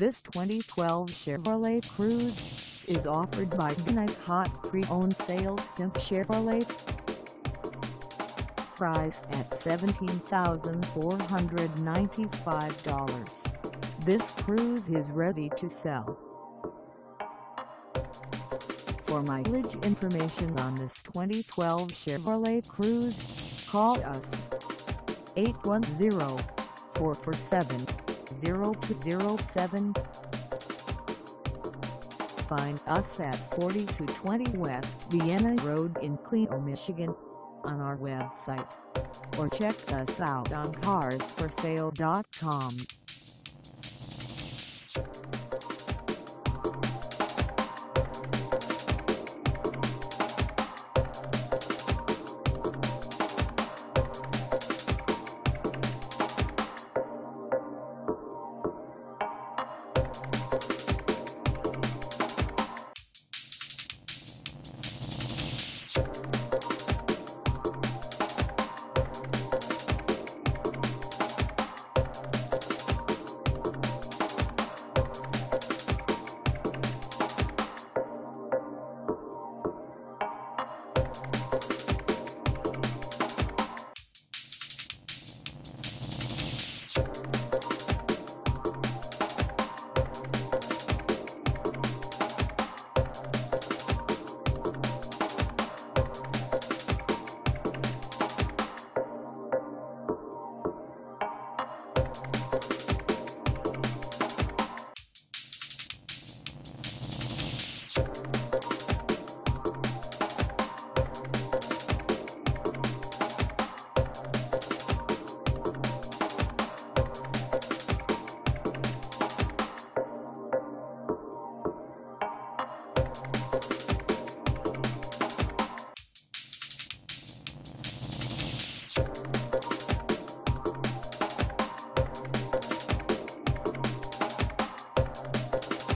This 2012 Chevrolet Cruze is offered by Dan Eickhoff Pre-Owned Sales Simms Chevrolet. Price at $17,495. This Cruze is ready to sell. For mileage information on this 2012 Chevrolet Cruze, call us 810-447-0207. Find us at 4220 West Vienna Road in Clio, Michigan on our website or check us out on carsforsale.com. Thank